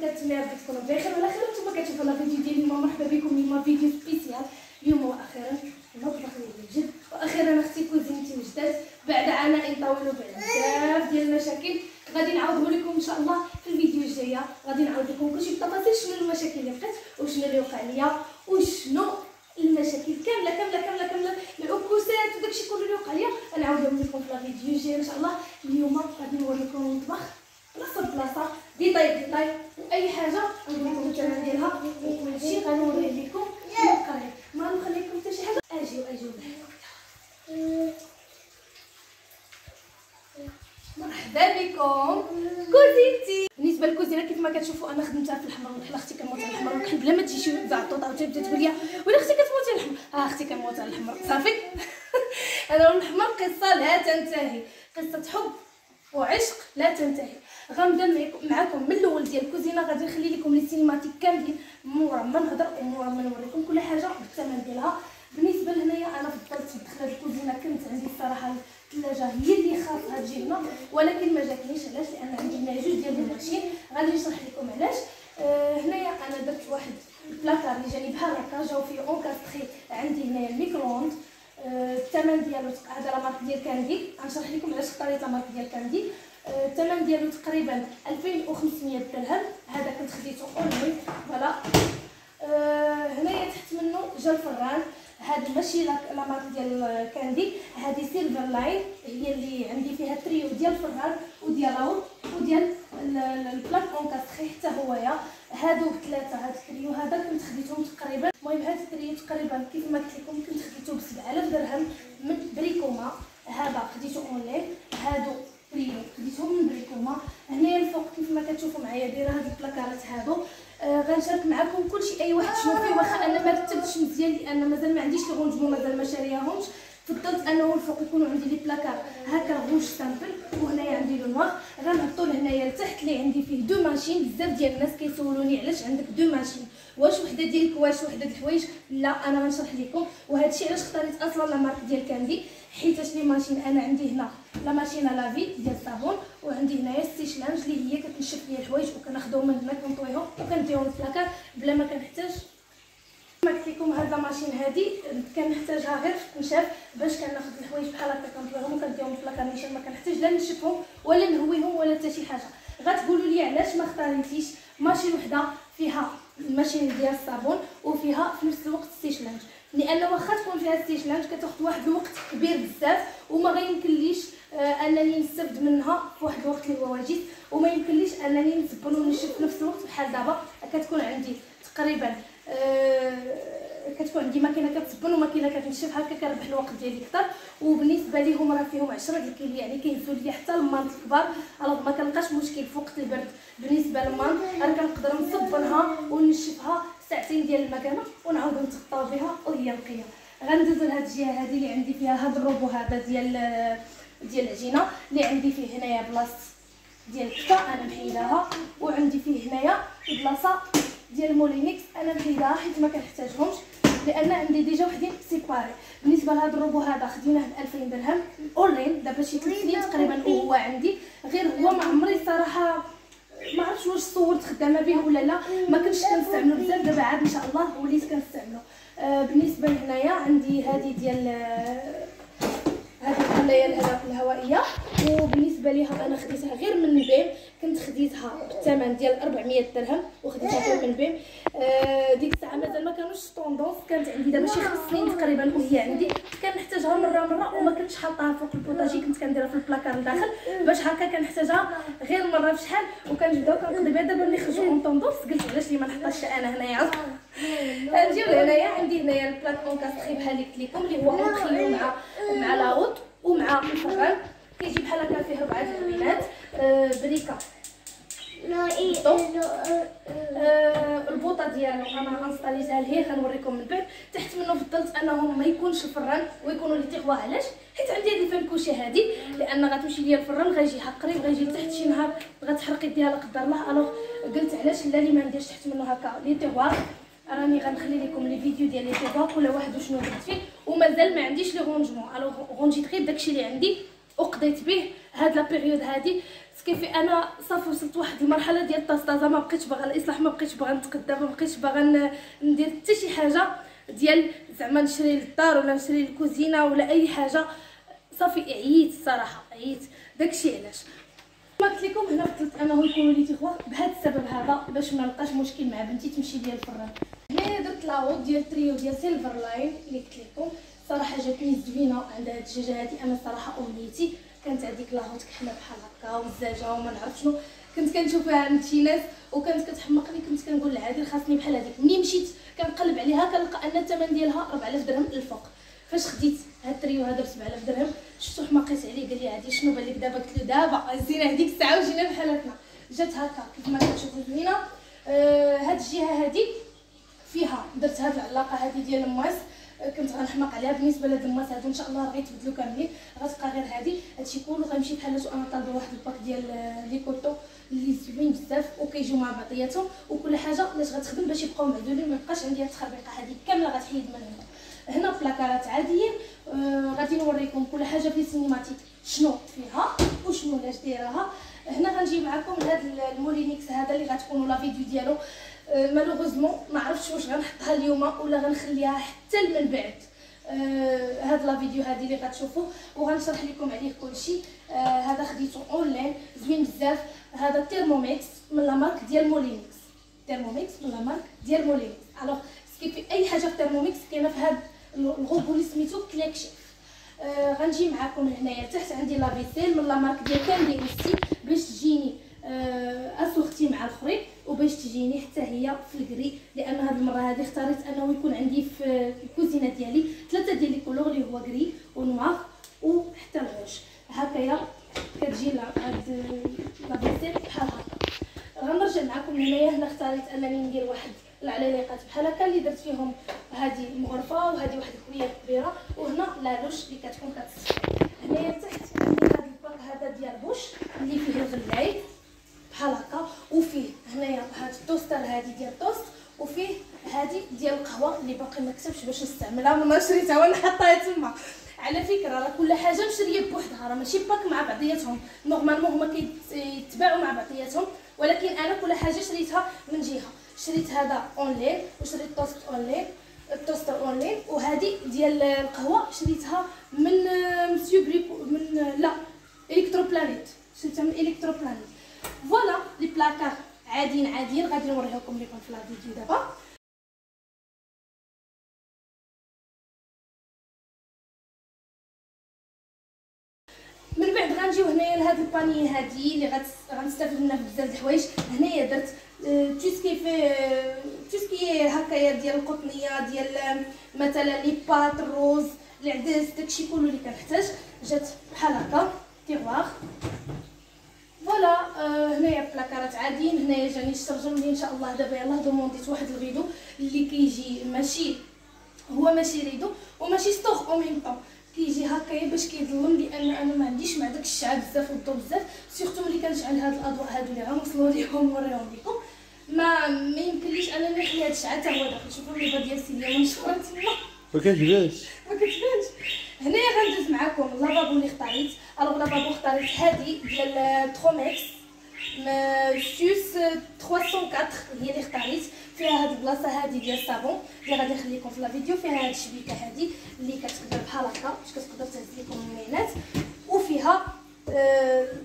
كنتم كنتمنى تكونوا بخير وعلى خير نتوما كتشوفوا la vidéo ديالي اليوم مرحبا بكم اليوم فيديو spécial. اليوم وأخيرا. المطبخ ديالي وجد وأخيرا أختي كوزينتي وجدات بعد عناء طويل وبعد بزاف ديال المشاكل. غادي نعاودو لكم إن شاء الله في الفيديو الجاية. غادي نعاود لكم كلشي بالتفاصيل شنو المشاكل اللي بقات وشنو اللي وقع ليا وشنو المشاكل كاملة كاملة كاملة كاملة. العكوسات وداكشي كله اللي وقع ليا. غنعاودهم لكم في الفيديو الجاي إن شاء الله. اليوم غادي نوريكم المطبخ بلاصه بلاصه ديتاي ديتاي واي حاجة نقول لكم الثمن ديالها وكلشي غنوريه لكم قريب ما نخليكم حتى شي حاجة. أجيو أجيو. مرحبا بكم. كوزينتي بالنسبة للكوزينة كيف ما كتشوفوا أنا خدمتها في الحمر. ونحل أختي كنموت على الحمر. ونحل بلا ما تجي شي زعطوطه وتبدا تقول لي ولا أختي كتموتي على الحمر. آه أختي كنموت على الحمر. صافي؟ هذا الحمر. قصة لا تنتهي. قصة حب وعشق لا تنتهي. غنبدا معكم من الأول ديال الكوزينة غادي نخلي لكم لي سينماتيك كاملين. مورا ما نهضر ومورا ما نوريكم كل حاجة بالثمن ديالها. بالنسبة لهنايا أنا فضلت ندخل الكوزينة كنت عندي الصراحة الثلاجة هي اللي خاصها تجي هنا ولكن ما جاتنيش علاش؟ لأن عندي هنا جوج ديال الماشين غادي نشرح لكم علاش. آه هنايا أنا درت واحد البلاكار اللي جاني بحال هكا جاو فيه encastré عندي هنايا ال micro-onde. آه الثمن ديالو هذا la marque ديال Candy. غنشرح لكم علاش اختاريت la marque ديال Candy. الثمن ديالو تقريبا 2500 درهم. هذا كنت خديته online. voilà. آه، هنايا تحت منه جا الفران هذه ماشي la marque ديال Candy. هذه Silverline هي اللي عندي فيها تريو ديال الفران وديال la hotte وديال ال plaque encastrée حتى هويا. هادو ثلاثة هاد التريو هذا كنت خديتهم تقريبا. المهم هاد التريو تقريبا كيف ما قلت لكم كنت خديته ب 7000 درهم من Bricoma. هذا خديته أونلاين هادو تريو خديتهم من Bricoma هنايا الفوق كيف ما كتشوفوا دايرة هاد البلاكارات هادو آه غنشارك معكم كلشي. أي واحد شنو فيه واخا أنا ما رتبتش مزيان لأن مازال ما عنديش les rangements مازال ما شارياهمش فضلت أنه الفوق يكونوا عندي les placards هكا rouge simple وهنايا عندي le noir. غنهبطوا لهنايا لتحت اللي عندي فيه deux machines. بزاف ديال الناس كيسولوني علاش عندك deux machines. واش وحدة ديال الكواش وحدة الحوايج؟ لا أنا غنشرح لكم وهذا الشيء علاش اختاريت أصلا la marque ديال Candy حيت les machines أنا عندي هنا. la machine à laver ديال الصابون وعندي هنايا sèche-linge اللي هي كتنشف لي الحوايج وكناخذهم من هنا كنطويهم وكنديهم البلاكار بلا ما كنحتاج. كما قلت لكم هاد machine هادي كنحتاجها غير في النشاف باش كناخذ الحوايج بحال هكا كنطويهم وكنديهم في البلاكار نيشان ما كنحتاج لا نشفهم ولا نهويهم ولا حتى شي حاجة. غتقولوا لي علاش ما اختاريتيش machine وحدة فيها ال machine ديال الصابون وفيها في نفس الوقت sèche-linge؟ لأن واخا تكون فيها sèche-linge كتاخذ واحد الوقت كبير بزاف وما غيمكنليش انني نستافد منها في واحد الوقت اللي هو واجد وما يمكنليش انني نصبن ونشف في نفس الوقت بحال دابا كتكون عندي تقريبا آه كتكون عندي ماكينة كتبن وماكينة كتنشف هكا كنربح الوقت ديالي أكثر. وبالنسبة ليهم راه فيهم 10 الكيل يعني كيهزوا لي حتى المانط الكبار. ألوغ ما كنلقاش مشكل في وقت البرد. بالنسبة للمانط راه كنقدر نصبنها ونشفها ساعتين ديال المكانه ونعاودو نتغطاو بها وهي نقية. غندوزو لهاد الجهة هذه اللي عندي فيها هاد الروبو هذا ديال ديال العجينه اللي عندي فيه هنايا بلاصة ديال الكفته أنا محيداها. وعندي فيه هنايا البلاصه ديال ال Moulinex أنا محيداها حيت ما كنحتاجهمش لأن عندي déjà وحدين séparés. بالنسبة لهذا الروبو هذا خديناه ب 2000 درهم أونلاين. دابا شي 3 سنين تقريبا وهو عندي. غير هو ما عمري صراحة ما عرفتش واش صورت خدامة به ولا لا. ما كنتش كنستعملو بزاف. دابا عاد إن شاء الله وليت كنستعملو. آه بالنسبة لهنايا عندي هذه ديال هذه القلايه الهوائية. وبالنسبة ليها أنا خديتها غير من BIM كنت خديتها بالثمن ديال 400 درهم وخديتها غير من بيم آه ديك الساعة مازال ما كانوش tendance كانت عندي دابا شي خمس سنين تقريبا وهي عندي. كنحتاجها مرة مرة وما كنتش حاطاها فوق البوطاجي. كنت كنديرها في البلاكار لداخل باش هكا كنحتاجها غير مرة في شحال وكنبداو كنقضي بها. دابا ملي خرجوا en tendance قلت علاش لي ما نحطهاش أنا هنايا؟ نجيو لهنايا. عندي هنايا ال plaque encastrée بحال اللي قلت لكم اللي هو en gris مع مع لاوط ومع الفران كيجي بحال هكا فيه ربعه البنات آه بريكه آه البوطة ديالو أنا غنصطاليتها لهيه غنوريكم من بعد. تحت منه فضلت انه ما يكونش الفران ويكونوا لي تيغوا علاش؟ حيت عندي هذه الفنكوشة هذه لأن غتمشي ليا الفران غيجيها قريب غيجي لتحت شي نهار غتحرق يديها لا قدر الله. ألوغ قلت علاش لا لي ما نديرش تحت منه هكا لي تيغوا. راني غنخلي لكم لي فيديو ديال لي تيغوا كل واحد وشنو درت فيه. ومازال ما عنديش les rangements alors غونجيت غير داكشي اللي عندي وقضيت به هاد la période هادي. ce qui fait أنا صافي وصلت واحد المرحلة ديال الطاسطازه ما بقيتش باغا الإصلاح ما بقيتش باغا نتقدم ما بقيتش باغا ندير حتى شي حاجة ديال زعما نشري للدار ولا نشري للكوزينة ولا أي حاجة. صافي عييت الصراحه عييت. داكشي علاش؟ ما قلت لكم هنا فضلت انه يكونوا les tiroirs بهذا السبب هذا باش ما نلقاش مشكل مع بنتي تمشي ديال الفران هنايا درت la hotte ديال تريو ديال Silverline اللي قلت لكم. صراحة جاتني زوينة عند هاد الدجاجه هادي. أنا صراحة أمنيتي كانت هذيك la hotte كحله بحال هكا والزاجه وما نعرف شنو. كنت كنشوفها عند شي ناس وكانت كتحمقني. كنت كنقول العادي خاصني بحال هذيك ملي مشيت كنقلب عليها كنلقى أن الثمن ديالها 4000 درهم الفوق فاش خديت هاد التريو هذا ب 7000 درهم شفتو حماقيت عليه. قال لي عادي شنو بان لك دابا؟ قلت له دابا زينا هذيك الساعة وجينا بحالتنا جات هكا كيف ما كتشوفوا زوينة. آه هاد الجهة هادي فيها درت هاد العلاقة هادي ديال الماس. كنت غنحماق عليها. بالنسبة لهاد الماس هادو إن شاء الله راه غيتبدلوا كاملين. غتبقى غير هادي. هادشي كله غنمشي بحال أنا طالبة واحد ال pack ديال les couteaux اللي زوين بزاف وكيجيو مع بعضياتهم. وكل حاجة علاش غتخدم باش يبقاو معدولين. ما يبقاش عندي التخربيقة هذه كاملة غتحيد من هنا هنا بلاكارات عاديين آه غادي نوريكم كل حاجة في cinématique شنو فيها وشنو لاش دايرها هنا غنجي معكم هذا ال Moulinex هذا اللي غتكونوا la vidéo ديالو. malheureusement ما عرفتش واش غنحطها اليوم ولا غنخليها حتى من بعد. آه هاد la vidéo هادي اللي غتشوفوا وغنشرح لكم عليه كلشي. آه هذا خديته اونلاين زوين بزاف. هذا Thermomix من la marque ديال Moulinex Thermomix من la marque ديال Moulinex alors ce qui fait أي حاجة في Thermomix كاينة في هاد الغوبو اللي سميتو Click Chef آه غنجي معكم هنايا. تحت عندي la vaisselle من la marque ديال Candy باش تجيني آه assortie مع الأخرين. وباش تجيني حتى هي في ال gris لأن هاد المرة هذه اختاريت أنه يكون عندي في الكوزينة ديالي ثلاثة ديال les couleurs اللي هو gris و noir وحتى الروج هكايا كتجي هاد la vaisselle بحال هكا. غنرجع معكم هنايا. هنا اختاريت أنني ندير واحد العليقات بحال هكا اللي درت فيهم هذه المغرفه وهذه واحد الكويه كبيرة. وهنا la louche اللي كتكون كتصفى هنايا تحت هذا ال pack هذا ديال بوش اللي فيه الغلاي بحال هكا وفيه هنايا هاد ال toaster هادي ديال التوست وفيه هادي ديال القهوة اللي باقي ما كتبش باش نستعملها وما شريتها وأنا حطاها تما. على فكرة راه كل حاجة مشرية بوحدها راه ماشي pack مع بعضياتهم. normalement هما كيتباعوا مع بعضياتهم ولكن أنا كل حاجة شريتها من جهة. شريت هذا اونلاين وشريت toast online ال toaster online وهذه ديال القهوة شريتها من Monsieur Brico من لا Electroplanet شريتها من Electroplanet voilà les placards عاديين عاديين. غادي نوريهم لكم في la vidéo دابا من بعد غنجيو هنايا لهاد الباني هادي اللي غنستافد منها بزاف د الحوايج. هنايا درت tout ce qui est في tout ce qui est هكايا ديال القطنية ديال مثلا les pâtes الروز العدس داكشي كله اللي كنحتاج. جات بحال هكا tiroir voilà آه هنايا بلاكارات عاديين هنايا جاني الشرجم اللي إن شاء الله. دابا يلاه دومونديت واحد الفيديو اللي كيجي ماشي هو ماشي rideau وماشي store أو ميم طون كيجي هكايا باش كيظلم لأن أنا ما عنديش مع داك الشعب بزاف والضو بزاف surtout ملي كنشعل هاد الأضواء هادو اللي غنوصلوا ليهم ونوريهم لكم ما ما يمكنليش انني نحيد الشعل حتى هو داخل. شوفوا الليبه ديال سيليا منشوره تما ما كتبانش. ما كتبانش. هنايا غندوز معكم lavabo اللي اختاريت alors lavabo اختاريت هادي ديال تروميكس SUS 304 هي اللي اختاريت فيها هاد البلاصة هادي ديال الصابون. اللي غادي نخليكم في لا فيها هاد الشبيكة هادي اللي كتقدر بحال هكا باش كتقدر تهز لكم المينات. وفيها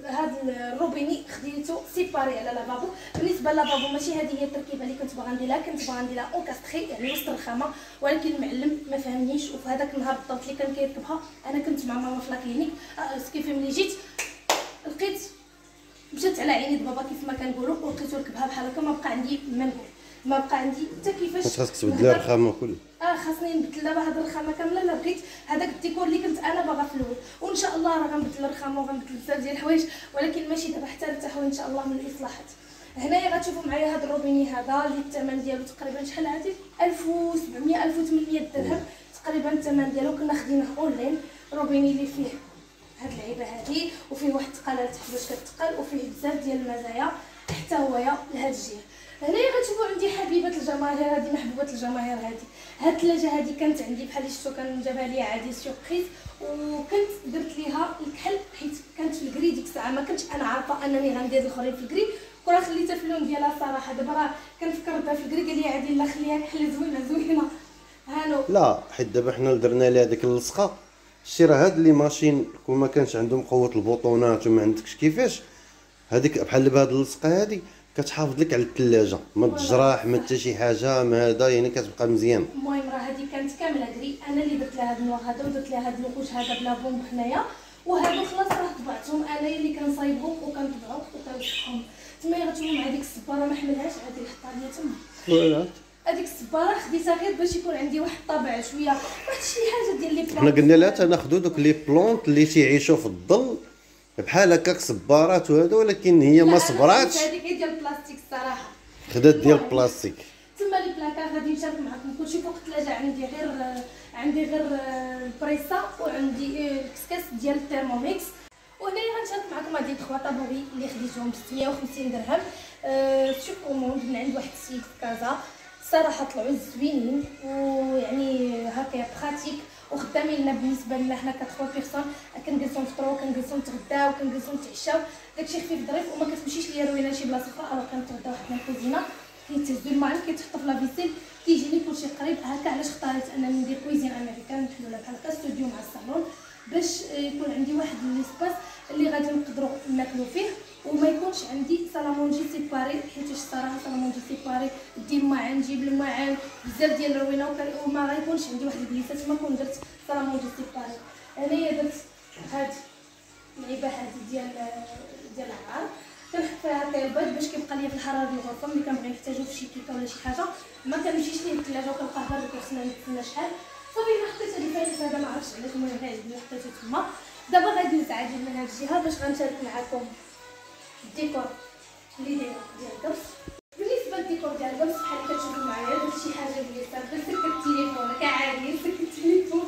هاد الروبيني خديتو séparé على lavabo. بالنسبة لل lavabo ماشي هذه هي التركيبة اللي كنت باغا نديرها. كنت باغا نديرها encastré يعني وسط الرخامه ولكن المعلم ما فهمنيش. وفي هذاك النهار بالضبط اللي كان كيركبها أنا كنت مع ماما في la clinique آه كيف ملي جيت لقيت مشات على عيني بابا كيف ما كنقولوا ولقيتو ركبها بحال هكا. ما بقى عندي ما نقول ما بقى عندي حتى كيفاش خاصك تبدل الرخامه كل آه خاصني نبدل هاد الرخامة كاملة لا بغيت. هذاك الديكور اللي كنت أنا باغا في الأول. وإن شاء الله راه غنبدل الرخامة وغنبدل بزاف ديال الحوايج. ولكن ماشي دابا حتى نرتاحوا إن شاء الله من الاصلاحات هنايا غتشوفوا معايا هاد الروبيني هذا اللي الثمن ديالو تقريبا شحال عادي؟ 1700 1800 درهم. تقريبا الثمن ديالو كنا خديناه أونلاين. روبيني اللي فيه هاد اللعيبة هادي وفيه واحد التقاله لتحت باش كتقل وفيه بزاف ديال المزايا. حتى هويا لهاد الجهة. هنايا غتشوفوا عندي حبيبة الجماهير هذه محبوبة الجماهير هذه هاد الثلاجة هذه كانت عندي بحال شفتو كان جابها لي عادي surprise وكنت درت ليها الكحل حيت كانت في ال gris ديك الساعة. ما كنتش أنا عارفة أنني غندير الاخرين في ال gris كره خليتها في اللون ديالها صراحة دابا راه كنفكر بها في ال gris قال لي عادي لا خليها كحل زوينه زوينة. هانو. لا حيت دابا حنا درنا لها ديك اللصقة. شتي راه هاد لي ماشين كون ما كانش عندهم قوة البوطونات وما عندكش كيفاش هذيك بحال دابا هاد اللصقه هادي كتحافظ لك على الثلاجه ما تجراح ما حتى شي حاجة ما هذا يعني كتبقى مزيان. المهم راه هذه كانت كاملة. كري أنا اللي درت لها هاد النوع هذا ودرت لها هاد النقوش هذا بلا بومب هنايا وهادو خلاص راه طبعتهم. أنا اللي كنصايبهم وكنطبعهم وكنشحهم تما غتشوفوا مع ديك الصبارة. ما حملهاش. عادي نحطها ليا تما. هذيك الصبارة خديتها غير باش يكون عندي واحد الطابع شوية. واحد شي حاجة ديال لي حنا قلنا لها تناخذوا دوك les plantes اللي تيعيشوا في الظل. بحال هكاك صبارات وهذا ولكن هي ما صبراتش. هذيك هي ديال البلاستيك الصراحة. خدات ديال البلاستيك. تما les placards غادي نشارك معكم كلشي فوق الثلاجة. عندي غير عندي غير البريسا وعندي الكسكاس ديال الترموميكس. وهنايا غنشارك معكم هاد les trois tabourets اللي خديتهم ب 650 درهم. أه commande من عند واحد السيد في كازا. صراحة طلعوا زوينين ويعني هكا pratique وخدامين لنا بالنسبة لنا حنا ك trois personnes كنجلسو نفطرو كنجلسو نتغداو كنجلسو نتعشاو. داكشي خفيف ظريف وما كتمشيش ليا روينة شي بلاصة أخرى alors كنتغداو حنا الكوزينة. كيتهزو الماعن كيتحط في la vaisselle كيجيني كلشي قريب. هكا علاش اختاريت أنني ندير cuisine américaine محلوله بحال هكا ستوديو مع الصالون باش يكون عندي واحد l'espace اللي غادي نقدروا ناكلوا فيه. وما يكونش عندي سالامونجي سيباري حيت الصراحه سالامونجي سيباري دير معان نجيب المعان بزاف ديال الروينة وما غيكونش عندي واحد البليسات ما كون درت سالامونجي سيباري. أنايا درت هاد اللعيبه هادي ديال ديال العار. كنحط فيها البيض باش كيبقى ليا في الحرارة ديال الغرفه ملي كنبغي نحتاجو في شي كيكة ولا شي حاجة. ما كنمشيش ليه الثلاجه وكنلقاه بارد وكيخصنا نتسنى شحال. صافي ما حطيت هاد ال vase هذا ما عرفتش علاش المهم عجبني حطيته تما. دابا غادي نتعادل من هاد الجهة باش غنشارك معكم الديكور اللي داير ديال القبص بالنسبة للديكور ديال القبص بحال كتشوفوا معايا درت شي حاجة اللي صافي سكت التليفون كعادي سكت التليفون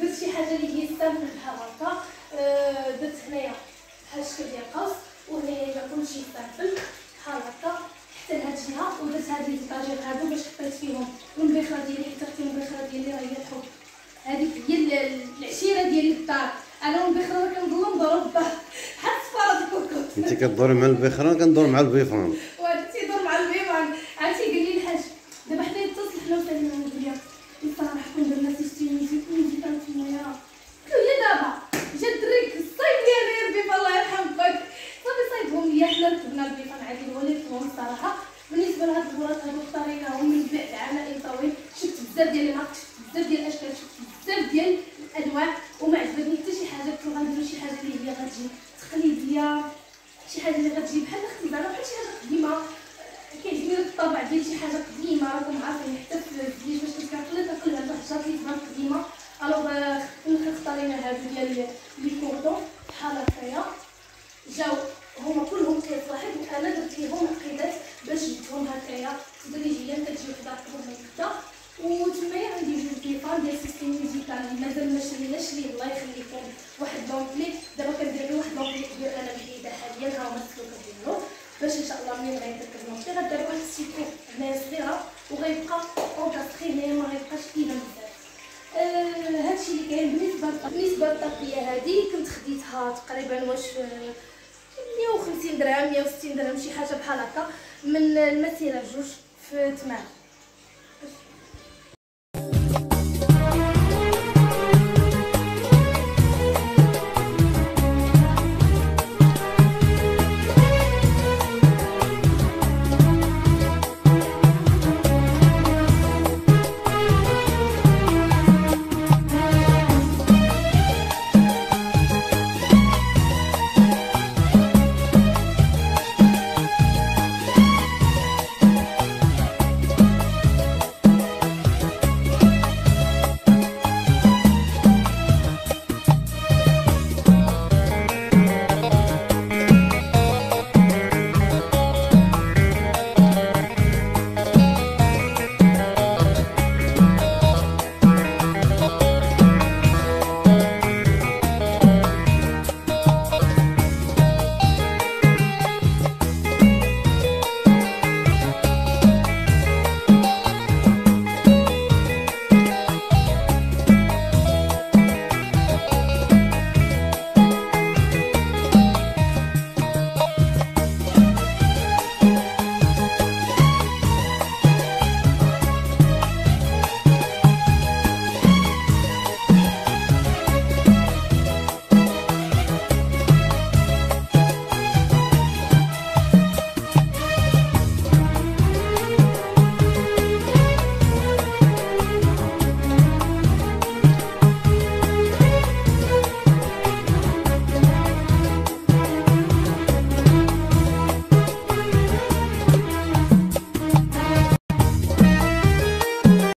درت شي حاجة اللي هي simple بحال هكا أه درت هنايا بحال الشكل ديال القوس وهنايا كلشي simple بحال هكا حتى لهاد الجهه ودرت هاد les étagères هادو باش حطيت فيهم البخره ديالي حتى أختي البخره ديالي راه هي الحب هذيك هي العشيره ديالي في الدار أنا والبخره كنظل نضرب بحال الصفاره ديال الكوكوط انت كدور مع البخران كندور مع البيفان وهذا تيدور مع البيبان عرفتي قال لي الحاج دابا حنا اتصل حنا وسالينا نقول لها الصراحه كون درنا سيستي ميوزيك ميوزيك كانت يا قلت له يا دابا جا الدريك الصيد ديالي البيف الله يرحم باك صافي صايبهم ليا حنا ركبنا البيفان عادي هو اللي ركبهم الصراحه بالنسبة لهاد البلاط هادو اختاريناهم من بعد عام طويل شفت بزاف ديال les marques شفت بزاف ديال الاشكال شفت بزاف ديال الانواع وما عجبتني حتى شي حاجة كنت غنديرو شي حاجة اللي هي غتجي تقليديه شي حاجة اللي غتجي بحال أختي زعما بحال شي حاجة قديمه كيعجبني الطابع ديال شي حاجة قديمه راكم عارفين حتى في الفيديو باش كنت كنقلب كنقلب على الحاجات اللي تبان قديمه alors كنا اختارينا هادو ديال les cordons بحال هكايا جاو هما كلهم قياس واحد وأنا درت ليهم عقيدات باش جبتهم هكايا تدريجيا كتجي وحده اكبر من وحده وتمايا عندي جوج بيفان ديال système musical اللي مازال ما شريناش ليه الله يخليكم واحد l'ampli دابا كندير له واحد l'ampli كبير أنا بحيده حاليا ها هما السلوكه ديالو باش ان شاء الله ملي غيدير l'ampli غدير واحد السيكو هنايا صغيره وغيبقى encastré هنايا ما غيبقاش كيبان بزاف آه هادشي اللي كاين بالنسبة للطاقيه هذه كنت خديتها تقريبا واش 150 درهم 160 درهم شي حاجة بحال هكا من المسيره جوج في تمام